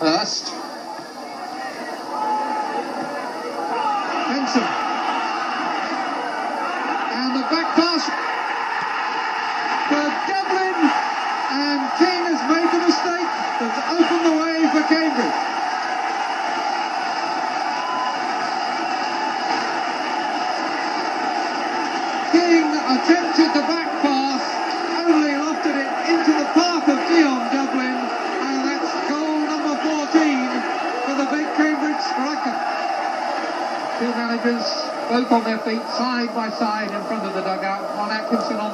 Hirst. Benson. And the back pass for Devlin. And King has made the mistake that's opened the way for Cambridge. Striker. Two managers, both on their feet, side by side in front of the dugout. One Atkinson on